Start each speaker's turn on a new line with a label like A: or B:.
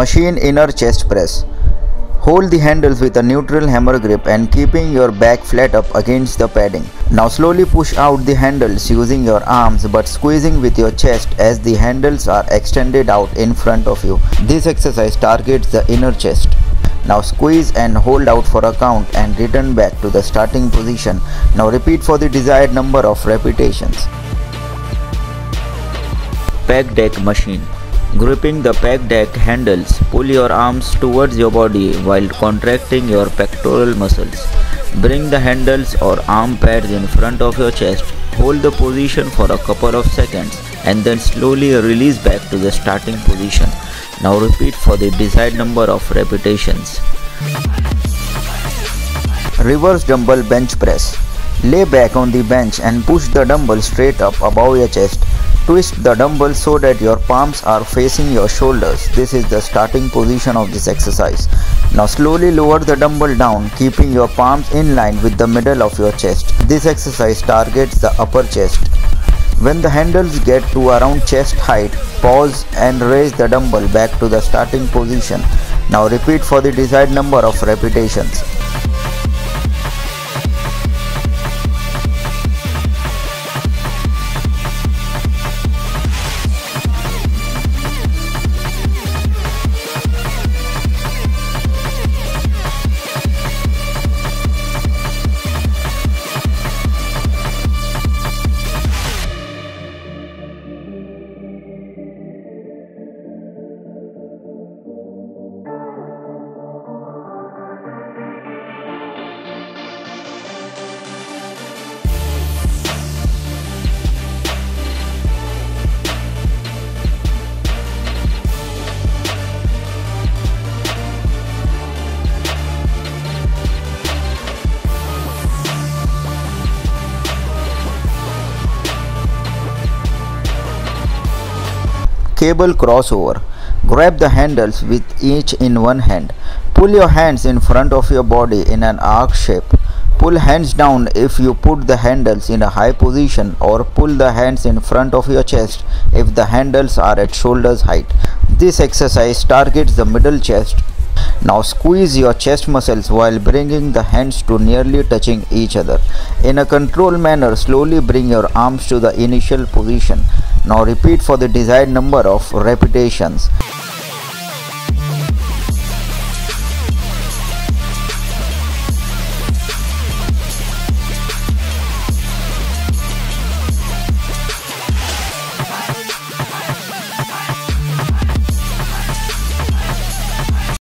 A: Machine inner chest press. Hold the handles with a neutral hammer grip and keeping your back flat up against the padding. Now slowly push out the handles using your arms but squeezing with your chest as the handles are extended out in front of you. This exercise targets the inner chest. Now squeeze and hold out for a count and return back to the starting position. Now repeat for the desired number of repetitions. Pec deck machine. Gripping the pec deck handles, pull your arms towards your body while contracting your pectoral muscles. Bring the handles or arm pads in front of your chest. Hold the position for a couple of seconds and then slowly release back to the starting position. Now repeat for the desired number of repetitions. Reverse dumbbell bench press. Lay back on the bench and push the dumbbell straight up above your chest. Twist the dumbbell so that your palms are facing your shoulders. This is the starting position of this exercise. Now slowly lower the dumbbell down, keeping your palms in line with the middle of your chest. This exercise targets the upper chest. When the handles get to around chest height, pause and raise the dumbbell back to the starting position. Now repeat for the desired number of repetitions. Cable crossover. Grab the handles with each in one hand. Pull your hands in front of your body in an arc shape. Pull hands down if you put the handles in a high position or pull the hands in front of your chest if the handles are at shoulders height. This exercise targets the middle chest. Now squeeze your chest muscles while bringing the hands to nearly touching each other. In a controlled manner, slowly bring your arms to the initial position. Now repeat for the desired number of repetitions.